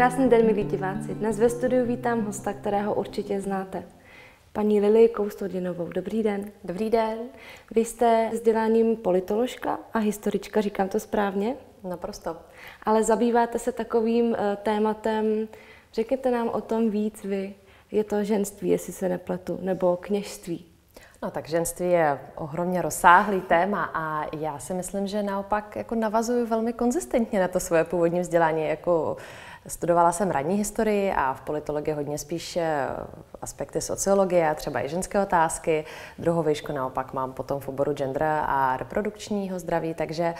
Krásný den, milí diváci. Dnes ve studiu vítám hosta, kterého určitě znáte. Paní Lili Koustodinovou. Dobrý den. Dobrý den. Vy jste vzděláním politoložka a historička, říkám to správně? Naprosto. Ale zabýváte se takovým uh, tématem, řekněte nám o tom víc vy. Je to ženství, jestli se nepletu, nebo kněžství? No tak ženství je ohromně rozsáhlý téma a já si myslím, že naopak jako navazuju velmi konzistentně na to svoje původní vzdělání. Jako studovala jsem radní historii a v politologii hodně spíš aspekty sociologie třeba i ženské otázky. Druhou výšku naopak mám potom v oboru gender a reprodukčního zdraví, takže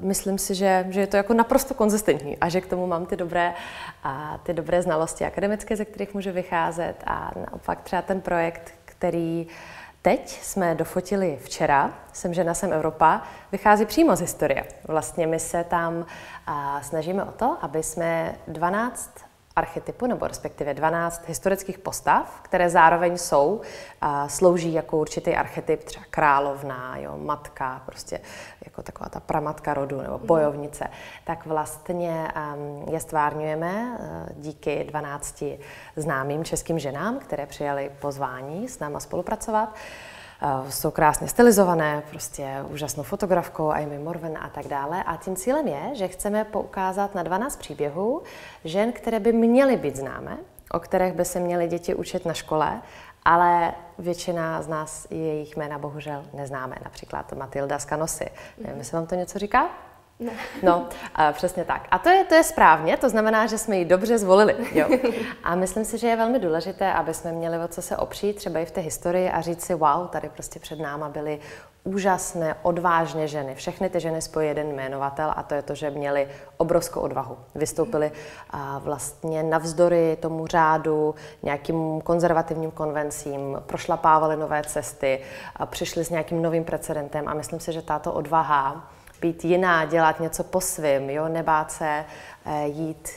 myslím si, že, že je to jako naprosto konzistentní a že k tomu mám ty dobré, a ty dobré znalosti akademické, ze kterých můžu vycházet a naopak třeba ten projekt, který Teď jsme dofotili včera, jsem žena, jsem Evropa, vychází přímo z historie. Vlastně my se tam a, snažíme o to, aby jsme 12 archetypů, nebo respektive 12 historických postav, které zároveň jsou, a slouží jako určitý archetyp, třeba královna, jo, matka, prostě jako taková ta pramatka rodu nebo mhm. bojovnice, tak vlastně um, je stvárňujeme uh, díky 12 známým českým ženám, které přijali pozvání s náma spolupracovat. Uh, jsou krásně stylizované, prostě úžasnou fotografkou, Amy Morven a tak dále. A tím cílem je, že chceme poukázat na 12 příběhů žen, které by měly být známé, o kterých by se měly děti učit na škole ale většina z nás jejich jména bohužel neznáme. Například Matilda z Kanosy. Nevím, jestli vám to něco říká? No, a přesně tak. A to je, to je správně, to znamená, že jsme ji dobře zvolili. Jo? A myslím si, že je velmi důležité, aby jsme měli o co se opřít, třeba i v té historii a říct si, wow, tady prostě před náma byly úžasné, odvážné ženy. Všechny ty ženy spojí jeden jmenovatel a to je to, že měli obrovskou odvahu. Vystoupili a vlastně navzdory tomu řádu, nějakým konzervativním konvencím, prošlapávali nové cesty, a přišli s nějakým novým precedentem a myslím si, že tato odvaha být jiná, dělat něco po svým, jo, nebát se eh, jít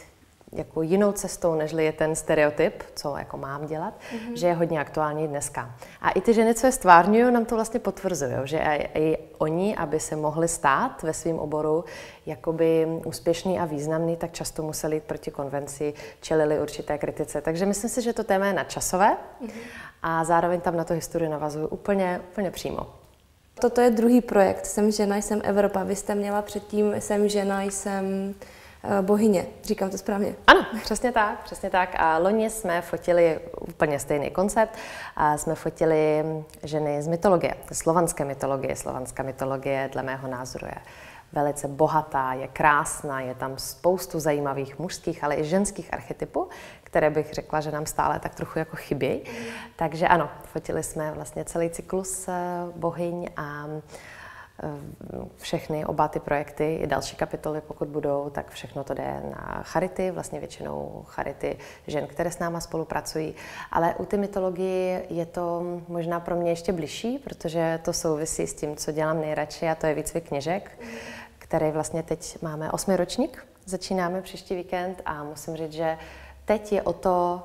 jako jinou cestou, nežli je ten stereotyp, co jako mám dělat, mm-hmm. že je hodně aktuální dneska. A i ty ženy, co je stvárňují, nám to vlastně potvrzují, že i, i oni, aby se mohli stát ve svém oboru jakoby úspěšný a významný, tak často museli jít proti konvenci, čelili určité kritice. Takže myslím si, že to téma je nadčasové mm-hmm. a zároveň tam na to historii navazuju úplně, úplně přímo. Toto je druhý projekt, Jsem žena, jsem Evropa. Vy jste měla předtím Jsem žena, jsem Eh, bohyně. Říkám to správně? Ano, přesně tak, přesně tak. A loni jsme fotili úplně stejný koncept. A jsme fotili ženy z mytologie, slovanské mytologie. Slovanská mytologie, dle mého názoru, je velice bohatá, je krásná, je tam spoustu zajímavých mužských, ale i ženských archetypů, které bych řekla, že nám stále tak trochu jako chybí. Takže ano, fotili jsme vlastně celý cyklus eh, bohyň a všechny, oba ty projekty, i další kapitoly, pokud budou, tak všechno to jde na charity, vlastně většinou charity žen, které s náma spolupracují. Ale u ty mytologie je to možná pro mě ještě bližší, protože to souvisí s tím, co dělám nejradši, a to je výcvik kněžek, který vlastně teď máme osmi ročník, začínáme příští víkend a musím říct, že teď je o to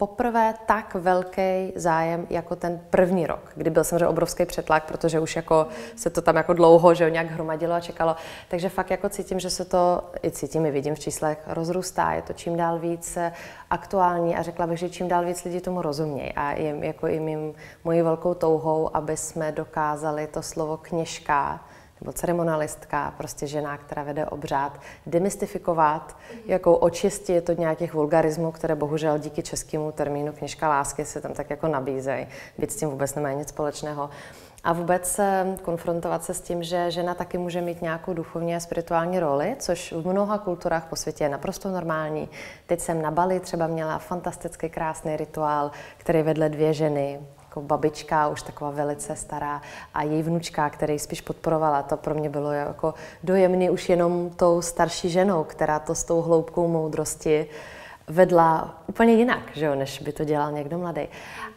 poprvé tak velký zájem jako ten první rok, kdy byl samozřejmě obrovský přetlak, protože už jako se to tam jako dlouho, že nějak hromadilo a čekalo. Takže fakt jako cítím, že se to, i cítím, i vidím v číslech, rozrůstá, je to čím dál víc aktuální a řekla bych, že čím dál víc lidí tomu rozumějí. A je jako i mým, mojí velkou touhou, aby jsme dokázali to slovo kněžka nebo ceremonalistka, prostě žena, která vede obřád, demystifikovat, jako očistit od nějakých vulgarismů, které bohužel díky českému termínu knižka lásky se tam tak jako nabízejí, byť s tím vůbec nemá nic společného. A vůbec konfrontovat se s tím, že žena taky může mít nějakou duchovní a spirituální roli, což v mnoha kulturách po světě je naprosto normální. Teď jsem na Bali třeba měla fantastický krásný rituál, který vedle dvě ženy, jako babička, už taková velice stará, a její vnučka, který spíš podporovala. To pro mě bylo jako dojemný už jenom tou starší ženou, která to s tou hloubkou moudrosti vedla úplně jinak, že jo, než by to dělal někdo mladý.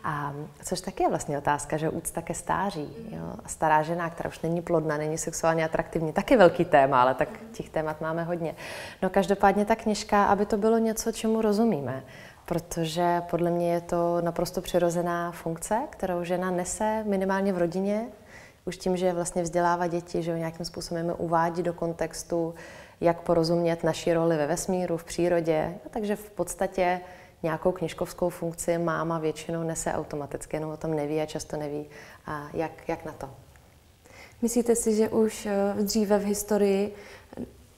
A což taky je vlastně otázka, že úcta ke stáří. Jo? A stará žena, která už není plodná, není sexuálně atraktivní, taky velký téma, ale tak těch témat máme hodně. No každopádně ta knižka, aby to bylo něco, čemu rozumíme protože podle mě je to naprosto přirozená funkce, kterou žena nese minimálně v rodině, už tím, že vlastně vzdělává děti, že ho nějakým způsobem uvádí do kontextu, jak porozumět naší roli ve vesmíru, v přírodě. No, takže v podstatě nějakou knižkovskou funkci máma většinou nese automaticky, jenom o tom neví a často neví, a jak, jak na to. Myslíte si, že už eh, dříve v historii,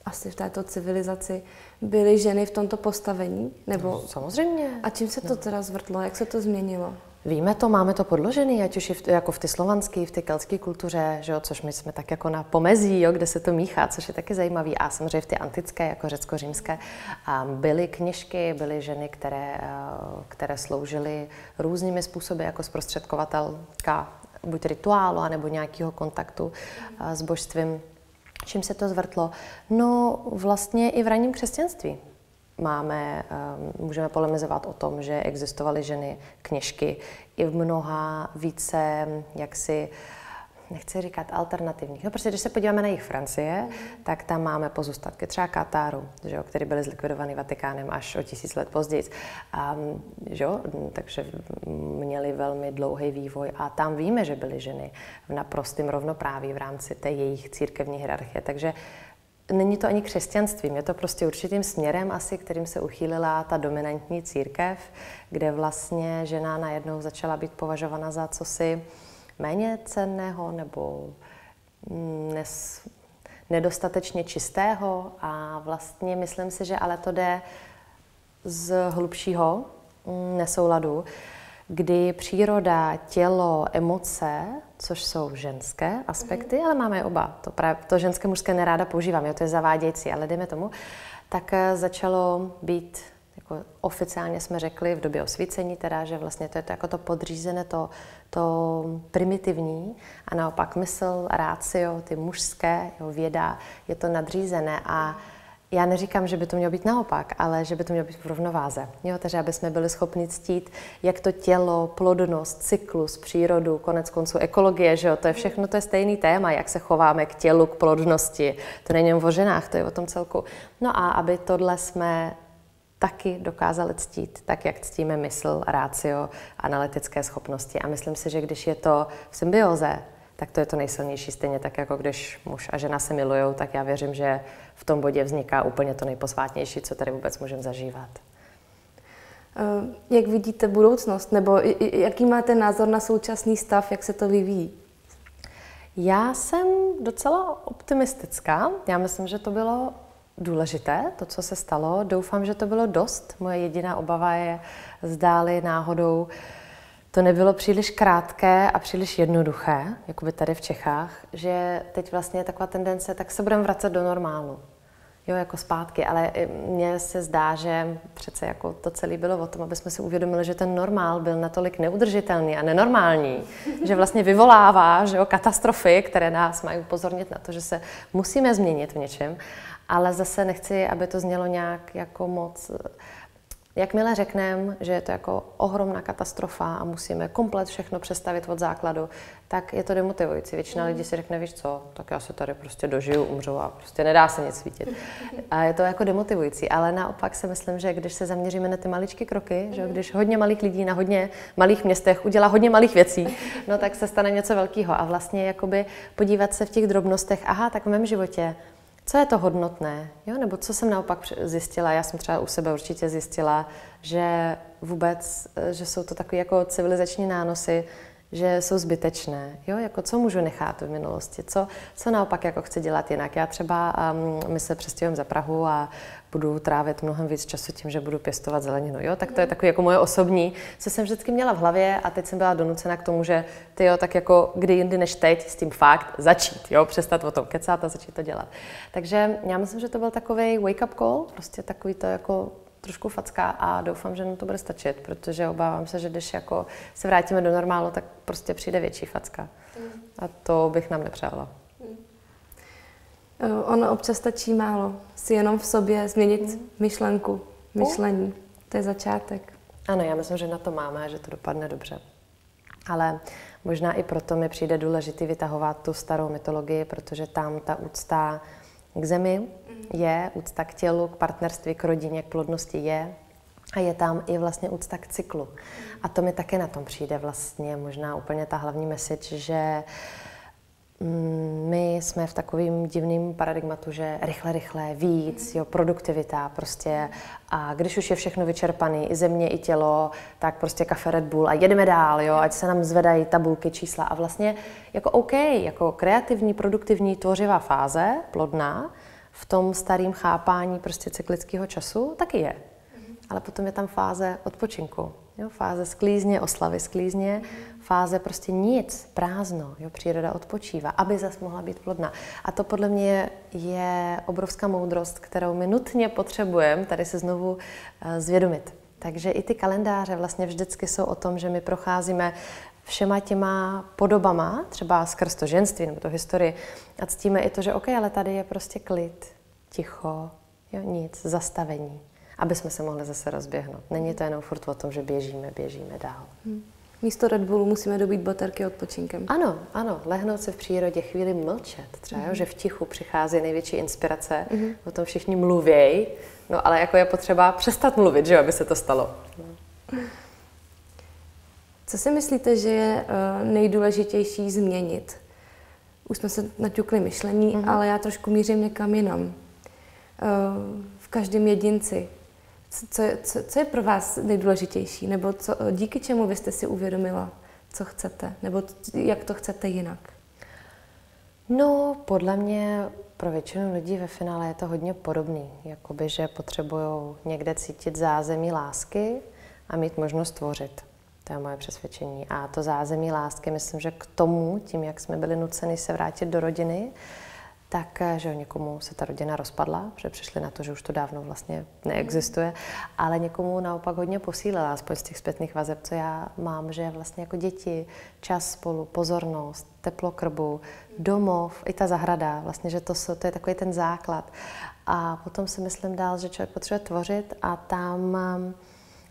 asi v této civilizaci, byly ženy v tomto postavení? Nebo... No, samozřejmě. A čím se to no. teda zvrtlo? Jak se to změnilo? Víme to, máme to podložené, ať už v, jako v ty slovanské, v té keltské kultuře, že jo, což my jsme tak jako na pomezí, jo, kde se to míchá, což je taky zajímavý. A samozřejmě v ty antické, jako řecko-římské, byly knižky, byly ženy, které, které sloužily různými způsoby jako zprostředkovatelka buď rituálu, anebo nějakého kontaktu s božstvím. Čím se to zvrtlo? No vlastně i v ranním křesťanství máme, ehm, můžeme polemizovat o tom, že existovaly ženy kněžky i v mnoha více jaksi nechci říkat alternativních. No prostě, když se podíváme na jich Francie, mm. tak tam máme pozůstatky třeba Katáru, že jo, které byly zlikvidovány Vatikánem až o tisíc let později. Um, že jo, takže měli velmi dlouhý vývoj a tam víme, že byly ženy v naprostém rovnopráví v rámci té jejich církevní hierarchie. Takže Není to ani křesťanstvím, je to prostě určitým směrem asi, kterým se uchýlila ta dominantní církev, kde vlastně žena najednou začala být považována za cosi méně cenného nebo nes, nedostatečně čistého a vlastně myslím si, že ale to jde z hlubšího mm, nesouladu, kdy příroda, tělo, emoce, což jsou ženské aspekty, mm-hmm. ale máme je oba. To, právě, to ženské, mužské neráda používám, jo, to je zavádějící, ale jdeme tomu, tak eh, začalo být jako oficiálně jsme řekli v době osvícení, teda, že vlastně to je to jako to podřízené, to, to primitivní a naopak mysl, rácio, ty mužské, jo, věda, je to nadřízené a já neříkám, že by to mělo být naopak, ale že by to mělo být v rovnováze. Jo, takže aby jsme byli schopni ctít, jak to tělo, plodnost, cyklus, přírodu, konec konců ekologie, že jo, to je všechno, to je stejný téma, jak se chováme k tělu, k plodnosti. To není jen o ženách, to je o tom celku. No a aby tohle jsme taky dokázali ctít, tak jak ctíme mysl, rácio, analytické schopnosti. A myslím si, že když je to v symbioze, tak to je to nejsilnější. Stejně tak, jako když muž a žena se milují, tak já věřím, že v tom bodě vzniká úplně to nejposvátnější, co tady vůbec můžeme zažívat. Eh, jak vidíte budoucnost, nebo jaký máte názor na současný stav, jak se to vyvíjí? Já jsem docela optimistická. Já myslím, že to bylo důležité, to, co se stalo. Doufám, že to bylo dost. Moje jediná obava je, zdáli náhodou, to nebylo příliš krátké a příliš jednoduché, jako by tady v Čechách, že teď vlastně je taková tendence, tak se budeme vracet do normálu. Jo, jako zpátky, ale mně se zdá, že přece jako to celé bylo o tom, aby jsme si uvědomili, že ten normál byl natolik neudržitelný a nenormální, že vlastně vyvolává že jo, katastrofy, které nás mají upozornit na to, že se musíme změnit v něčem ale zase nechci, aby to znělo nějak jako moc... Jakmile řekneme, že je to jako ohromná katastrofa a musíme komplet všechno přestavit od základu, tak je to demotivující. Většina lidí si řekne, víš co, tak já se tady prostě dožiju, umřu a prostě nedá se nic svítit. A je to jako demotivující, ale naopak si myslím, že když se zaměříme na ty maličké kroky, že když hodně malých lidí na hodně malých městech udělá hodně malých věcí, no tak se stane něco velkého. A vlastně jakoby podívat se v těch drobnostech, aha, tak v mém životě co je to hodnotné, jo? nebo co jsem naopak zjistila, já jsem třeba u sebe určitě zjistila, že vůbec, že jsou to takové jako civilizační nánosy, že jsou zbytečné. Jo? Jako co můžu nechat v minulosti, co, co naopak jako chci dělat jinak. Já třeba, um, my se přestěhujeme za Prahu a budu trávit mnohem víc času tím, že budu pěstovat zeleninu. Jo? Tak to je takový jako moje osobní, co jsem vždycky měla v hlavě a teď jsem byla donucena k tomu, že ty jo, tak jako kdy jindy než teď s tím fakt začít, jo? přestat o tom kecat a začít to dělat. Takže já myslím, že to byl takový wake-up call, prostě takový to jako trošku facka a doufám, že nám to bude stačit, protože obávám se, že když jako se vrátíme do normálu, tak prostě přijde větší facka. Mm. A to bych nám nepřála. Mm. Ono občas stačí málo. Si jenom v sobě změnit mm. myšlenku, myšlení. To je začátek. Ano, já myslím, že na to máme a že to dopadne dobře. Ale možná i proto mi přijde důležitý vytahovat tu starou mytologii, protože tam ta úcta k zemi je, úcta k tělu, k partnerství, k rodině, k plodnosti je. A je tam i vlastně úcta k cyklu. A to mi také na tom přijde vlastně možná úplně ta hlavní message, že Mm, my jsme v takovým divným paradigmatu, že rychle, rychle, víc, jo, produktivita prostě. A když už je všechno vyčerpaný, i země, i tělo, tak prostě kafe Red Bull a jedeme dál, jo, ať se nám zvedají tabulky, čísla. A vlastně jako OK, jako kreativní, produktivní, tvořivá fáze, plodná, v tom starém chápání prostě cyklického času taky je. Ale potom je tam fáze odpočinku, jo, fáze sklízně, oslavy sklízně, fáze prostě nic, prázdno, jo, příroda odpočívá, aby zase mohla být plodná. A to podle mě je obrovská moudrost, kterou my nutně potřebujeme tady se znovu uh, zvědomit. Takže i ty kalendáře vlastně vždycky jsou o tom, že my procházíme všema těma podobama, třeba skrz to ženství nebo to historii, a ctíme i to, že OK, ale tady je prostě klid, ticho, jo, nic, zastavení, aby jsme se mohli zase rozběhnout. Není to jenom furt o tom, že běžíme, běžíme dál. Hmm. Místo Red Bullu musíme dobít baterky odpočinkem. Ano, ano, lehnout se v přírodě, chvíli mlčet. Třeba, mm-hmm. jo, že v tichu přichází největší inspirace, mm-hmm. o tom všichni mluvějí, no ale jako je potřeba přestat mluvit, že aby se to stalo. Co si myslíte, že je uh, nejdůležitější změnit? Už jsme se naťukli myšlení, mm-hmm. ale já trošku mířím někam jinam. Uh, v každém jedinci, co, co, co je pro vás nejdůležitější? Nebo co, díky čemu vy jste si uvědomila, co chcete? Nebo jak to chcete jinak? No, podle mě pro většinu lidí ve finále je to hodně podobný. Jakoby, že potřebují někde cítit zázemí lásky a mít možnost tvořit. To je moje přesvědčení. A to zázemí lásky, myslím, že k tomu, tím, jak jsme byli nuceni se vrátit do rodiny, tak eh, že někomu se ta rodina rozpadla, protože přišli na to, že už to dávno vlastně neexistuje, ale někomu naopak hodně posílila, aspoň z těch zpětných vazeb, co já mám, že vlastně jako děti, čas spolu, pozornost, teplo krbu, domov, i ta zahrada, vlastně, že to, jsou, to je takový ten základ. A potom si myslím dál, že člověk potřebuje tvořit a tam ehm,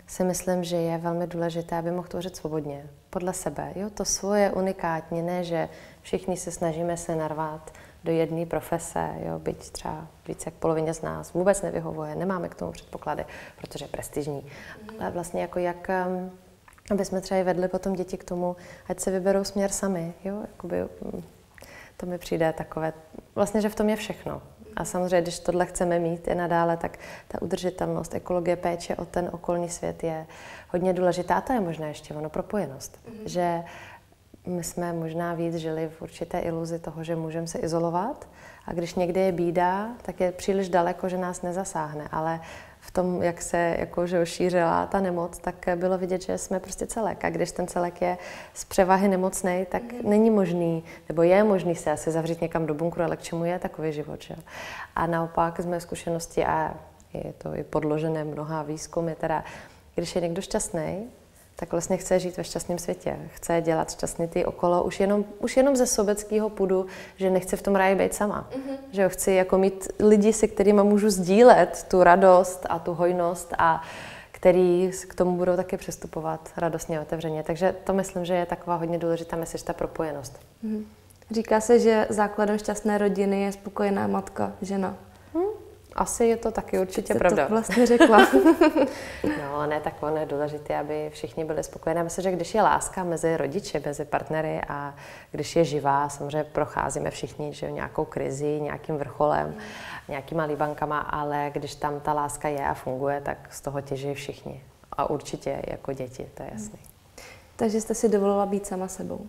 si myslím, že je velmi důležité, aby mohl tvořit svobodně, podle sebe. Jo, to svoje unikátní, ne, že všichni se snažíme se narvat do jedné profese, jo, byť třeba více jak polovině z nás vůbec nevyhovuje, nemáme k tomu předpoklady, protože je prestižní. Mm. Ale vlastně jako jak, um, aby jsme třeba vedli potom děti k tomu, ať se vyberou směr sami, jo, jakoby, mm, to mi přijde takové, vlastně, že v tom je všechno. A samozřejmě, když tohle chceme mít i nadále, tak ta udržitelnost, ekologie, péče o ten okolní svět je hodně důležitá. A to je možná ještě ono propojenost. Mm-hmm. Že my jsme možná víc žili v určité iluzi toho, že můžeme se izolovat a když někde je bída, tak je příliš daleko, že nás nezasáhne, ale v tom, jak se jako, že šířila ta nemoc, tak bylo vidět, že jsme prostě celek. A když ten celek je z převahy nemocný, tak mm. není možný, nebo je možný se asi zavřít někam do bunkru, ale k čemu je takový život. Že? A naopak z mé zkušenosti, a je to i podložené mnoha výzkumy, teda, když je někdo šťastný, tak vlastně chce žít ve šťastném světě. Chce dělat šťastný ty okolo, už jenom, už jenom ze sobeckého půdu, že nechce v tom ráji být sama. Mm-hmm. Že jo, chci jako mít lidi, se kterými můžu sdílet tu radost a tu hojnost a který k tomu budou také přistupovat radostně, otevřeně. Takže to myslím, že je taková hodně důležitá message, ta propojenost. Mm-hmm. Říká se, že základem šťastné rodiny je spokojená matka, žena. Asi je to taky určitě Jsi pravda. to vlastně řekla. no, ne, tak ono je důležité, aby všichni byli spokojení. Myslím, že když je láska mezi rodiči, mezi partnery a když je živá, samozřejmě procházíme všichni že nějakou krizi, nějakým vrcholem, mm. nějakýma líbankama, ale když tam ta láska je a funguje, tak z toho těží všichni. A určitě jako děti, to je jasný. Mm. Takže jste si dovolila být sama sebou?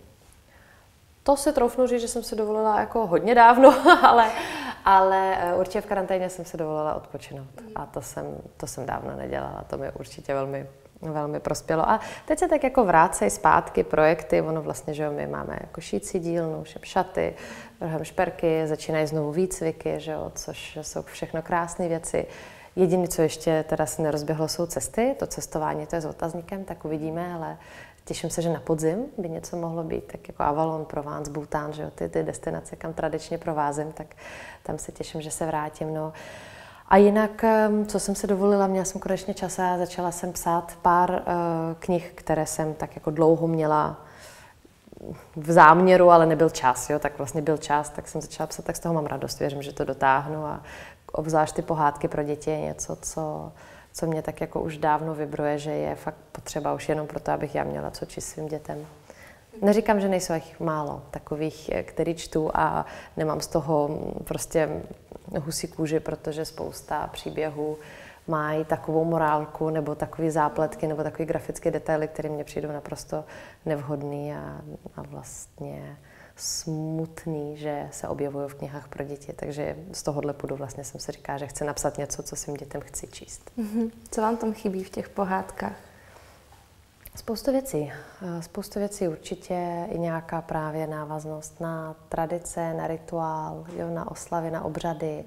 To si troufnu říct, že jsem si dovolila jako hodně dávno, ale, ale eh, určitě v karanténě jsem si dovolila odpočinout. A to jsem, to jsem dávno nedělala. To mi určitě velmi, velmi prospělo. A teď se tak jako vrácejí zpátky projekty. Ono vlastně, že my máme jako šící dílnu, šep šaty, rohem šperky, začínají znovu výcviky, že jo, což jsou všechno krásné věci. Jediné, co ještě teda se nerozběhlo, jsou cesty. To cestování, to je s otazníkem, tak uvidíme, ale Těším se, že na podzim by něco mohlo být, tak jako Avalon, Provence, Bhutan, že jo, ty, ty destinace, kam tradičně provázím, tak tam se těším, že se vrátím. No. A jinak, co jsem se dovolila, měla jsem konečně čas a začala jsem psát pár uh, knih, které jsem tak jako dlouho měla v záměru, ale nebyl čas, jo, tak vlastně byl čas, tak jsem začala psát, tak z toho mám radost, věřím, že to dotáhnu a obzvlášť ty pohádky pro děti je něco, co, co mě tak jako už dávno vybruje, že je fakt potřeba už jenom proto, abych já měla co číst svým dětem. Neříkám, že nejsou jich málo takových, eh, který čtu a nemám z toho mm, prostě husí kůži, protože spousta příběhů mají takovou morálku nebo takové zápletky nebo takové grafické detaily, které mě přijdou naprosto nevhodný a, a vlastně smutný, že se objevují v knihách pro děti. Takže z tohohle půdu vlastně jsem si říká, že chci napsat něco, co svým dětem chci číst. Mm-hmm. Co vám tam chybí v těch pohádkách? Spoustu věcí. Spoustu věcí určitě i nějaká právě návaznost na tradice, na rituál, jo, na oslavy, na obřady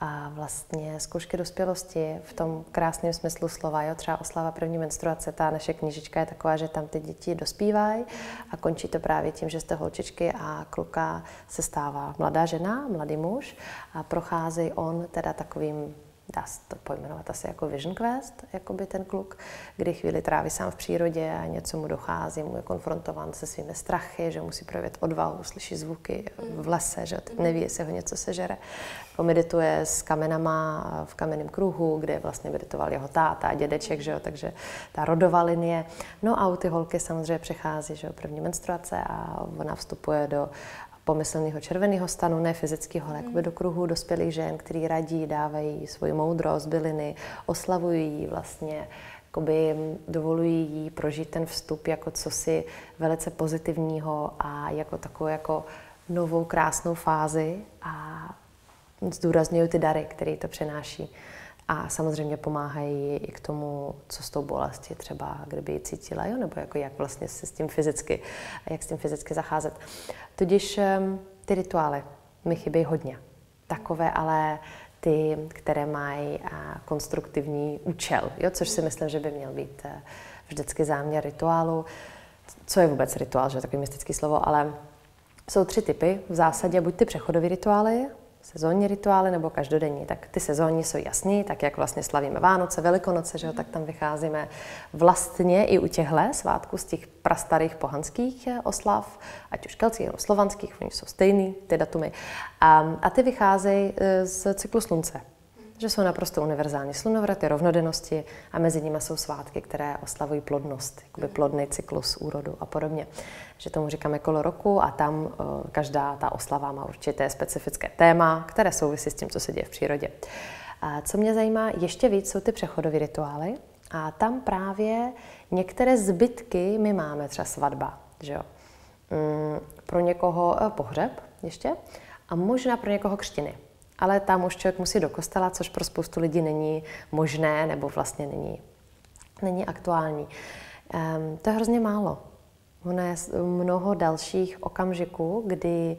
a vlastně zkoušky dospělosti v tom krásném smyslu slova. Jo? Třeba oslava první menstruace, ta naše knížička je taková, že tam ty děti dospívají a končí to právě tím, že z té holčičky a kluka se stává mladá žena, mladý muž a prochází on teda takovým dá se to pojmenovat asi jako vision quest, jako by ten kluk, kdy chvíli tráví sám v přírodě a něco mu dochází, mu je konfrontován se svými strachy, že musí projevit odvahu, slyší zvuky v lese, že neví, jestli ho něco sežere. Pomedituje s kamenama v kamenném kruhu, kde vlastně meditoval jeho táta a dědeček, že jo, takže ta rodová linie. No a u ty holky samozřejmě přechází, že jo, první menstruace a ona vstupuje do pomyslného červeného stanu, ne fyzického, ale jakoby do kruhu dospělých žen, který radí, dávají svoji moudrost, byliny, oslavují vlastně, jakoby dovolují jí prožít ten vstup jako cosi velice pozitivního a jako takovou jako novou krásnou fázi a zdůrazňují ty dary, které to přináší. A samozřejmě pomáhají i k tomu, co s tou bolestí třeba, kdyby ji cítila, jo? nebo jako jak vlastně se s tím fyzicky, jak s tím fyzicky zacházet. Tudíž ty rituály mi chybí hodně. Takové ale ty, které mají konstruktivní účel, jo? což si myslím, že by měl být eh, vždycky záměr rituálu. Co je vůbec rituál, že je takový mystický slovo, ale jsou tři typy. V zásadě buď ty přechodové rituály, sezónní rituály nebo každodenní. Tak ty sezónní jsou jasný, tak jak vlastně slavíme Vánoce, Velikonoce, že jo, tak tam vycházíme vlastně i u těchto svátků z těch prastarých pohanských eh, oslav, ať už keltských nebo slovanských, oni jsou stejný, ty datumy. A, a ty vycházejí eh, z cyklu slunce že jsou naprosto univerzální slunovraty, rovnodennosti a mezi nimi jsou svátky, které oslavují plodnost, jakoby plodný cyklus úrodu a podobně. Že tomu říkáme kolo roku a tam uh, každá ta oslava má určité specifické téma, které souvisí s tím, co se děje v přírodě. A co mě zajímá ještě víc, jsou ty přechodové rituály a tam právě některé zbytky my máme, třeba svatba, že jo. Mm, pro někoho uh, pohřeb ještě a možná pro někoho křtiny ale tam už člověk musí do kostela, což pro spoustu lidí není možné nebo vlastně není, není aktuální. Um, to je hrozně málo. Ono je mnoho dalších okamžiků, kdy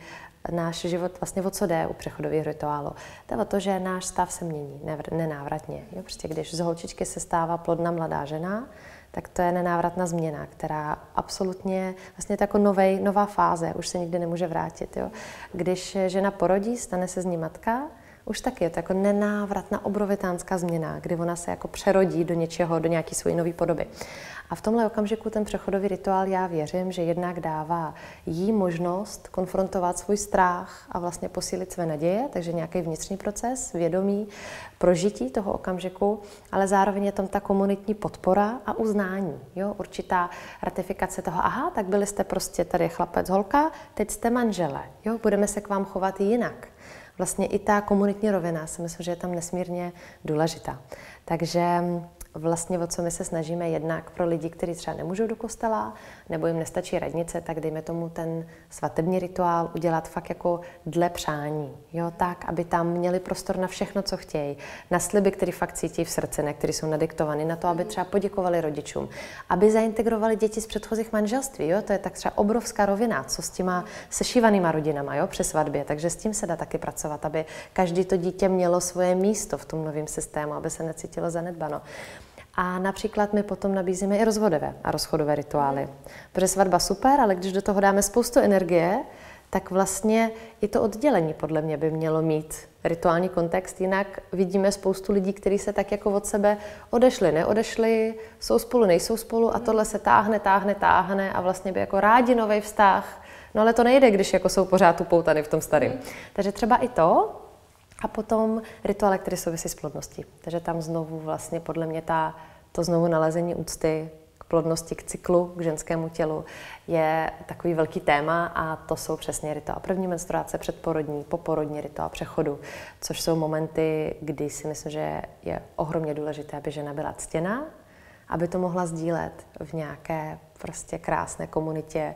náš život vlastně o co jde u přechodových rituálu. To je o to, že náš stav se mění nenávratně. Jo? Prostě když z holčičky se stává plodná mladá žena, tak to je nenávratná změna, která absolutně vlastně jako novej, nová fáze, už se nikdy nemůže vrátit. Jo. Když žena porodí, stane se z ní matka, už taky je to jako nenávratná obrovitánská změna, kdy ona se jako přerodí do něčeho, do nějaké své nové podoby. A v tomhle okamžiku ten přechodový rituál já věřím, že jednak dává jí možnost konfrontovat svůj strach a vlastně posílit své naděje, takže nějaký vnitřní proces, vědomí, prožití toho okamžiku, ale zároveň je tam ta komunitní podpora a uznání. Jo? Určitá ratifikace toho, aha, tak byli jste prostě tady chlapec, holka, teď jste manžele, jo? budeme se k vám chovat jinak vlastně i ta komunitní rovina si myslím, že je tam nesmírně důležitá. Takže vlastně o co my se snažíme jednak pro lidi, kteří třeba nemůžou do kostela, nebo jim nestačí radnice, tak dejme tomu ten svatební rituál udělat fakt jako dle přání. Jo, tak, aby tam měli prostor na všechno, co chtějí. Na sliby, které fakt cítí v srdci, ne, které jsou nadiktovány, na to, aby třeba poděkovali rodičům, aby zaintegrovali děti z předchozích manželství. Jo, to je tak třeba obrovská rovina, co s těma sešívanýma rodinama jo, při svatbě. Takže s tím se dá taky pracovat, aby každý to dítě mělo svoje místo v tom novém systému, aby se necítilo zanedbano. A například my potom nabízíme i rozvodové a rozchodové rituály. Protože svatba super, ale když do toho dáme spoustu energie, tak vlastně i to oddělení podle mě by mělo mít rituální kontext, jinak vidíme spoustu lidí, kteří se tak jako od sebe odešli, neodešli, jsou spolu, nejsou spolu a tohle se táhne, táhne, táhne a vlastně by jako rádi nový vztah. No ale to nejde, když jako jsou pořád upoutany v tom starém. Takže třeba i to, a potom rituály, které souvisí s plodností. Takže tam znovu vlastně podle mě ta, to znovu nalezení úcty k plodnosti, k cyklu, k ženskému tělu, je takový velký téma a to jsou přesně rituál první menstruace, předporodní, poporodní rituál přechodu, což jsou momenty, kdy si myslím, že je ohromně důležité, aby žena byla ctěná, aby to mohla sdílet v nějaké prostě krásné komunitě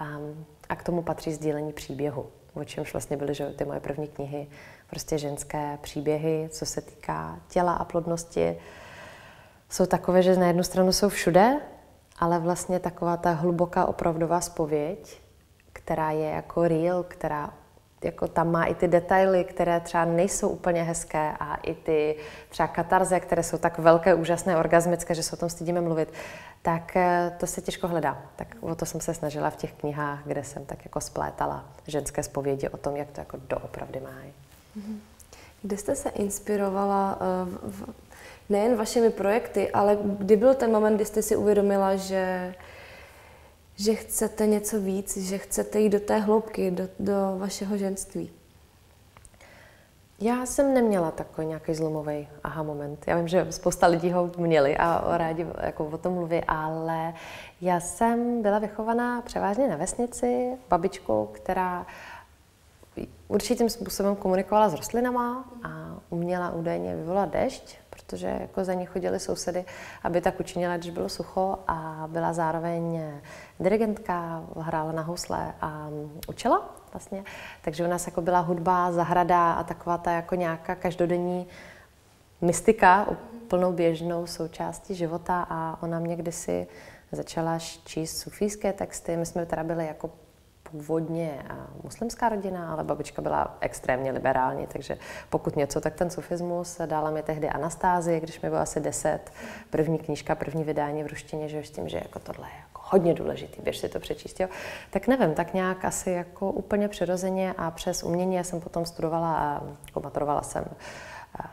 um, a k tomu patří sdílení příběhu, o čemž vlastně byly že, ty moje první knihy, prostě ženské příběhy, co se týká těla a plodnosti, jsou takové, že na jednu stranu jsou všude, ale vlastně taková ta hluboká opravdová spověď, která je jako real, která jako tam má i ty detaily, které třeba nejsou úplně hezké a i ty třeba katarze, které jsou tak velké, úžasné, orgasmické, že se o tom stydíme mluvit, tak eh, to se těžko hledá. Tak o to jsem se snažila v těch knihách, kde jsem tak jako splétala ženské spovědi o tom, jak to jako doopravdy má. Mhm. Kde jste se inspirovala eh, nejen vašimi projekty, ale kdy byl ten moment, kdy jste si uvědomila, že, že chcete něco víc, že chcete jít do té hloubky, do, do vašeho ženství? Já jsem neměla takový nějaký zlomový aha moment. Já vím, že spousta lidí ho měli a rádi jako o tom mluví, ale já jsem byla vychovaná převážně na vesnici babičkou, která určitým způsobem komunikovala s rostlinama a uměla údajně vyvolat dešť, protože jako za ní chodili sousedy, aby tak učinila, když bylo sucho a byla zároveň dirigentka, hrála na housle a učila vlastně. Takže u nás jako byla hudba, zahrada a taková ta jako nějaká každodenní mystika, plnou běžnou součástí života a ona mě kdysi začala číst sufijské texty. My jsme teda byli jako původně muslimská rodina, ale babička byla extrémně liberální, takže pokud něco, tak ten sufismus dala mi tehdy Anastázie, když mi bylo asi deset, první knížka, první vydání v ruštině, že s tím, že jako tohle je jako hodně důležitý, běž si to přečíst, jo. Tak nevím, tak nějak asi jako úplně přirozeně a přes umění. Já jsem potom studovala a jako maturovala jsem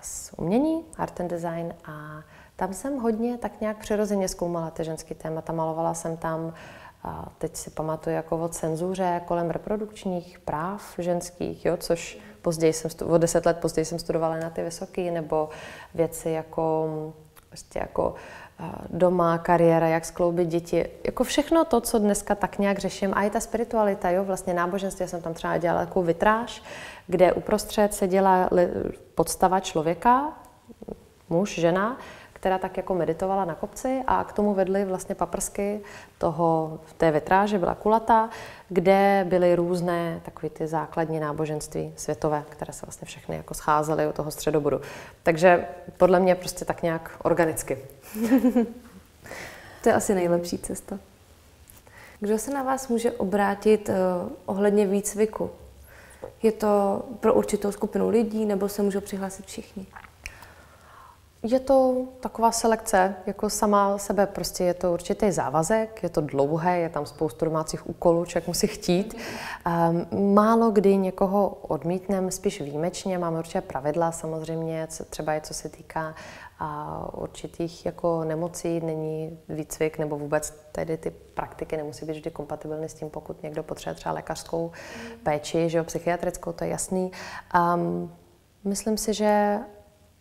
z umění, art and design a tam jsem hodně tak nějak přirozeně zkoumala ty ženské témata, malovala jsem tam a teď si pamatuju jako o cenzuře kolem reprodukčních práv ženských, jo, což později jsem, o deset let později jsem studovala na ty vysoké, nebo věci jako, prostě jako doma, kariéra, jak skloubit děti, jako všechno to, co dneska tak nějak řeším. A i ta spiritualita, jo, vlastně náboženství, já jsem tam třeba dělala takovou vitráž, kde uprostřed se dělá podstava člověka, muž, žena, která tak jako meditovala na kopci a k tomu vedly vlastně paprsky toho, té vitráže, byla kulatá, kde byly různé takové ty základní náboženství světové, které se vlastně všechny jako scházely u toho středobodu. Takže podle mě prostě tak nějak organicky. to je asi nejlepší cesta. Kdo se na vás může obrátit uh, ohledně výcviku? Je to pro určitou skupinu lidí, nebo se můžou přihlásit všichni? Je to taková selekce, jako sama sebe, prostě je to určitý závazek, je to dlouhé, je tam spoustu domácích úkolů, člověk musí chtít. Um, málo kdy někoho odmítneme, spíš výjimečně, máme určitě pravidla samozřejmě, třeba je co se týká a určitých jako nemocí není výcvik nebo vůbec tedy ty praktiky nemusí být vždy kompatibilní s tím, pokud někdo potřebuje třeba lékařskou péči, že jo, psychiatrickou, to je jasný. Um, myslím si, že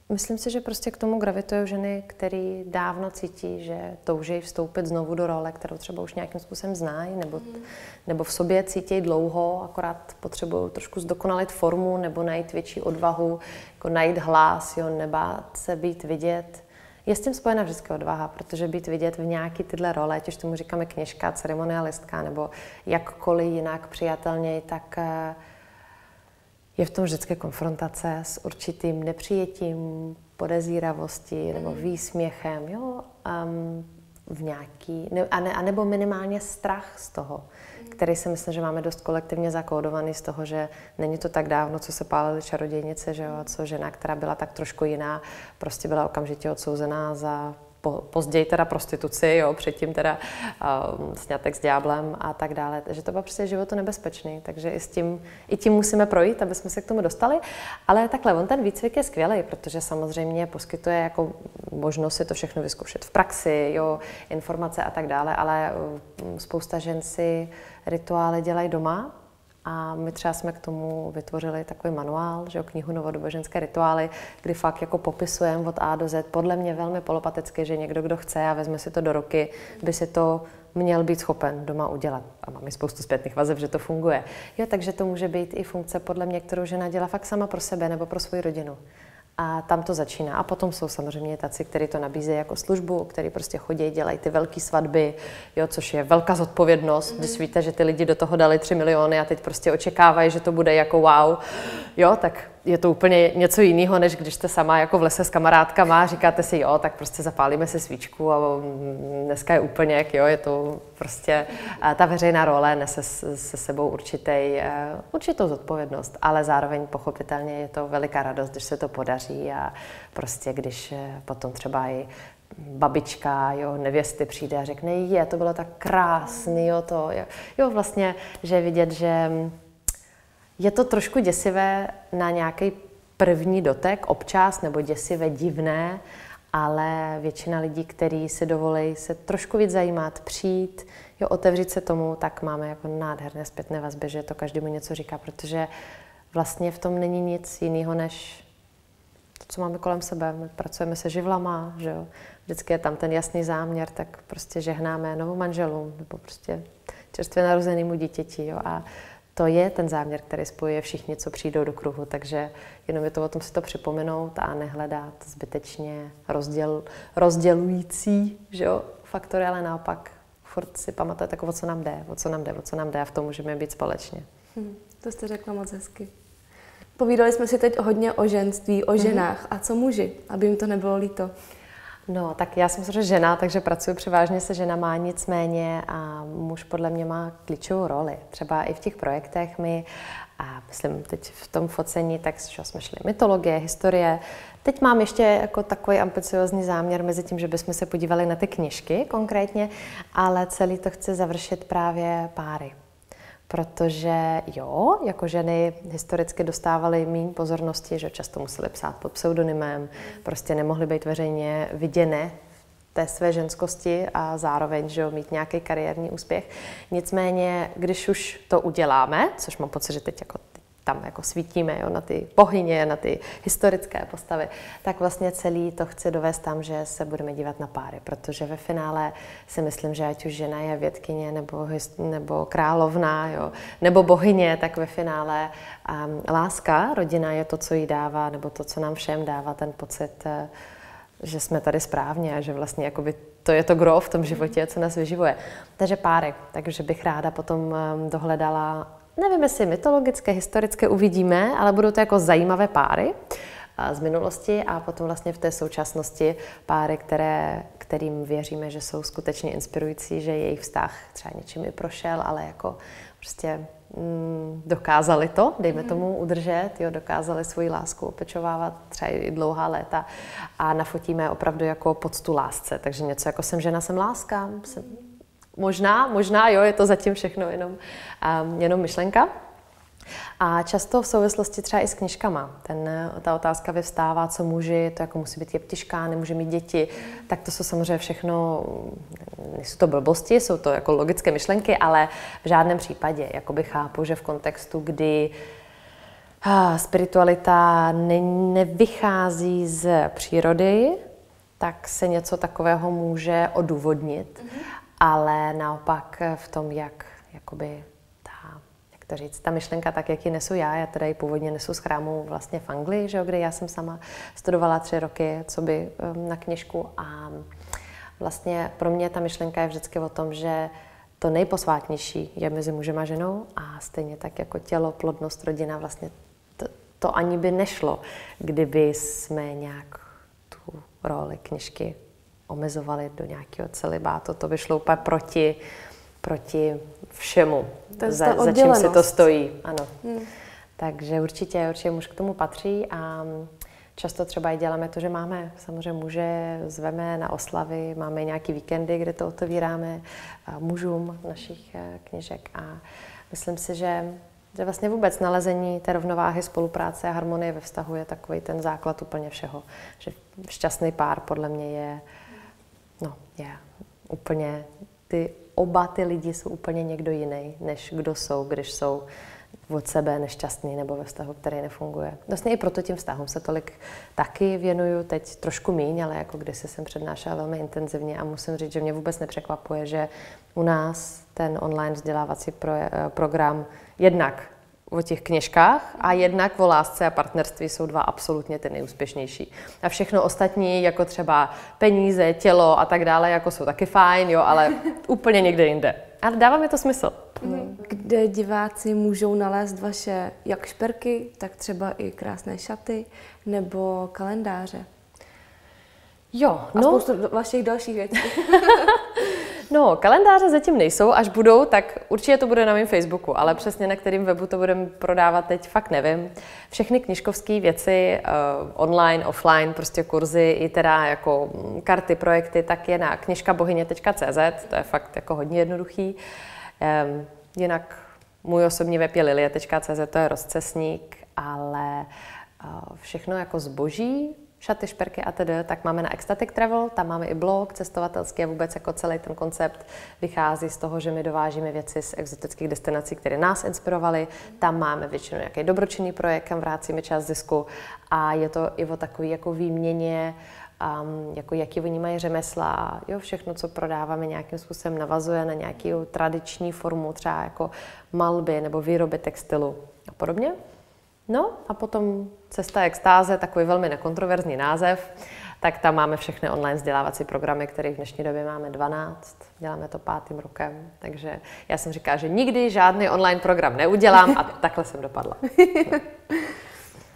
Myslím si, že prostě k tomu gravitují ženy, které dávno cítí, že touží vstoupit znovu do role, kterou třeba už nějakým způsobem znají, nebo, mm. nebo v sobě cítí dlouho, akorát potřebují trošku zdokonalit formu nebo najít větší odvahu, jako najít hlas, jo, nebát se být vidět. Je s tím spojena vždycky odvaha, protože být vidět v nějaký tyhle role, ať už tomu říkáme kněžka, ceremonialistka, nebo jakkoliv jinak přijatelněji, tak uh, je v tom vždycky konfrontace s určitým nepřijetím, podezíravostí nebo mm. výsměchem, jo, um, v nějaký, ne, a, ne, a nebo minimálně strach z toho, mm. který si myslím, že máme dost kolektivně zakódovaný z toho, že není to tak dávno, co se pálily čarodějnice, že jo, a co žena, která byla tak trošku jiná, prostě byla okamžitě odsouzená za po, později teda prostituci, jo, předtím teda uh, snětek s ďáblem a tak dále. Takže to bylo prostě životu nebezpečný, takže i, s tím, i tím musíme projít, aby jsme se k tomu dostali. Ale takhle, on ten výcvik je skvělý, protože samozřejmě poskytuje jako možnost si to všechno vyzkoušet v praxi, jo, informace a tak dále, ale uh, spousta žen si rituály dělají doma, A my třeba jsme k tomu vytvořili takový manuál, že jo, knihu novodoboženské rituály, kdy fakt jako popisujeme od A do Z, podle mě velmi polopaticky, že někdo, kdo chce a vezme si to do ruky, by si to měl být schopen doma udělat. A máme spoustu zpětných vazeb, že to funguje. Jo, takže to může být i funkce, podle mě, kterou žena dělá fakt sama pro sebe nebo pro svou rodinu. A tam to začíná. A potom jsou samozřejmě taci, kteří to nabízejí jako službu, kteří prostě chodí, dělají ty velké svatby, jo, což je velká zodpovědnost, mm-hmm. když víte, že ty lidi do toho dali 3 miliony a teď prostě očekávají, že to bude jako wow, jo, tak je to úplně něco jiného, než když jste sama jako v lese s kamarádkama a říkáte si, jo, tak prostě zapálíme si svíčku a dneska je úplně, jo, je to prostě, ta veřejná role nese se sebou určitý, eh, určitou zodpovědnost, ale zároveň pochopitelně je to veliká radost, když se to podaří a prostě když eh, potom třeba i babička, jo, nevěsty přijde a řekne, je, to bylo tak krásný, jo, to, jo, jo vlastně, že vidět, že je to trošku děsivé na nějaký první dotek občas, nebo děsivé divné, ale většina lidí, kteří si dovolí se trošku víc zajímat, přijít, jo, otevřít se tomu, tak máme jako nádherné zpětné vazby, že to každému něco říká, protože vlastně v tom není nic jiného, než to, co máme kolem sebe. My pracujeme se živlama, že jo. Vždycky je tam ten jasný záměr, tak prostě žehnáme novou manželům, nebo prostě čerstvě narozenému dítěti, jo. A to je ten záměr, který spojuje všichni, co přijdou do kruhu, takže jenom je to o tom si to připomenout a nehledat zbytečně rozděl, rozdělující že jo, faktory, ale naopak furt si pamatovat, jako, o co nám jde, o co nám jde, o co nám jde a v tom můžeme být společně. Hmm, to jste řekla moc hezky. Povídali jsme si teď hodně o ženství, o mhm. ženách. Mm-hmm. A co muži, aby jim to nebylo líto? No, tak já jsem samozřejmě žena, takže pracuji převážně se ženama, nicméně a muž podle mě má klíčovou roli. Třeba i v těch projektech my, a myslím teď v tom focení, tak jsme šli mytologie, historie. Teď mám ještě jako takový ambiciozní záměr mezi tím, že bychom se podívali na ty knižky konkrétně, ale celý to chci završit právě páry protože jo, jako ženy historicky dostávaly méně pozornosti, že často museli psát pod pseudonymem, prostě nemohly být veřejně viděné té své ženskosti a zároveň že jo, mít nějaký kariérní úspěch. Nicméně, když už to uděláme, což mám pocit, že teď jako tam jako svítíme jo, na ty pohyně, na ty historické postavy, tak vlastně celý to chci dovést tam, že se budeme dívat na páry, protože ve finále si myslím, že ať už žena je vědkyně nebo, nebo královna, jo, nebo bohyně, tak ve finále um, láska, rodina je to, co jí dává, nebo to, co nám všem dává ten pocit, uh, že jsme tady správně a že vlastně jakoby to je to gro v tom životě, co nás vyživuje. Takže páry, takže bych ráda potom um, dohledala nevím, jestli mytologické, historické uvidíme, ale budou to jako zajímavé páry z minulosti a potom vlastně v té současnosti páry, které, kterým věříme, že jsou skutečně inspirující, že jejich vztah třeba něčím i prošel, ale jako prostě mm, dokázali to, dejme mhm. tomu, udržet, jo, dokázali svoji lásku opečovávat třeba i dlouhá léta a nafotíme opravdu jako poctu lásce, takže něco jako jsem žena, jsem láska, jsem Možná, možná, jo, je to zatím všechno jenom, um, jenom myšlenka. A často v souvislosti třeba i s knižkama. Ten, ta otázka vyvstává, co muži, to jako musí být jeptiška, nemůže mít děti. Tak to jsou samozřejmě všechno, nejsou to blbosti, jsou to jako logické myšlenky, ale v žádném případě. Jakoby chápu, že v kontextu, kdy ah, spiritualita ne, nevychází z přírody, tak se něco takového může odůvodnit. Mm-hmm ale naopak v tom, jak jakoby ta, jak to říct, ta myšlenka tak, jak ji nesu já, já teda ji původně nesu z chrámu vlastně v Anglii, že jo, kde já jsem sama studovala tři roky, co by na kněžku a vlastně pro mě ta myšlenka je vždycky o tom, že to nejposvátnější je mezi mužem a ženou a stejně tak jako tělo, plodnost, rodina, vlastně to, to ani by nešlo, kdyby jsme nějak tu roli knižky omezovali do nějakého celibátu. To by šlo úplně proti, proti všemu, to za, za čím si to stojí. Ano. Hmm. Takže určitě, určitě muž k tomu patří a často třeba i děláme to, že máme samozřejmě muže, zveme na oslavy, máme nějaký víkendy, kde to otevíráme mužům našich eh, kněžek a myslím si, že že vlastně vůbec nalezení té rovnováhy, spolupráce a harmonie ve vztahu je takový ten základ úplně všeho. Že šťastný pár podle mě je Je úplně, ty oba ty lidi jsou úplně někdo jiný, než kdo jsou, když jsou od sebe nešťastný nebo ve vztahu, který nefunguje. Vlastně i proto tím vztahům se tolik taky věnuju, teď trošku míň, ale jako kdysi jsem přednášela velmi intenzivně a musím říct, že mě vůbec nepřekvapuje, že u nás ten online vzdělávací pro, eh, program jednak o těch kněžkách a jednak o lásce a partnerství jsou dva absolutně ty nejúspěšnější. A všechno ostatní, jako třeba peníze, tělo a tak dále, jako jsou taky fajn, jo, ale úplně někde jinde. Ale dává mi to smysl. Mhm. Kde diváci můžou nalézt vaše jak šperky, tak třeba i krásné šaty nebo kalendáře. Jo, no. A spoustu vašich dalších věcí. No, kalendáře zatím nejsou, až budou, tak určitě to bude na mém Facebooku, ale přesně na kterým webu to budeme prodávat teď, fakt nevím. Všechny knižkovské věci, uh, online, offline, prostě kurzy, i teda jako karty, projekty, tak je na knižkabohyně.cz, to je fakt jako hodně jednoduchý. Um, jinak můj osobní web je lilie.cz, to je rozcesník, ale uh, všechno jako zboží, šaty, šperky a tedy, tak máme na Ecstatic Travel, tam máme i blog cestovatelský a vůbec jako celý ten koncept vychází z toho, že my dovážíme věci z exotických destinací, které nás inspirovaly. Tam máme většinou nějaký dobročinný projekt, kam vracíme část zisku a je to i o takové jako výměně um, jako jaký oni mají řemesla, jo, všechno, co prodáváme, nějakým způsobem navazuje na nějakou tradiční formu, třeba jako malby nebo výroby textilu a podobně. No a potom Cesta extáze, takový velmi nekontroverzní název, tak tam máme všechny online vzdělávací programy, které v dnešní době máme 12. Děláme to pátým rokem, takže já jsem říkala, že nikdy žádný online program neudělám a takhle jsem dopadla.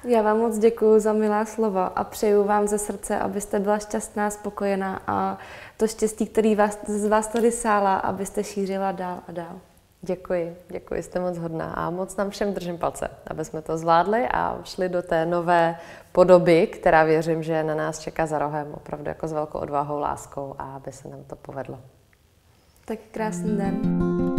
Já vám moc děkuji za milá slova a přeju vám ze srdce, abyste byla šťastná, spokojená a to štěstí, který vás, z vás tady sála, abyste šířila dál a dál. Děkuji, děkuji, jste moc hodná a moc nám všem držím palce, aby jsme to zvládli a šli do té nové podoby, která věřím, že na nás čeká za rohem opravdu jako s velkou odvahou, láskou a aby se nám to povedlo. Tak krásný den.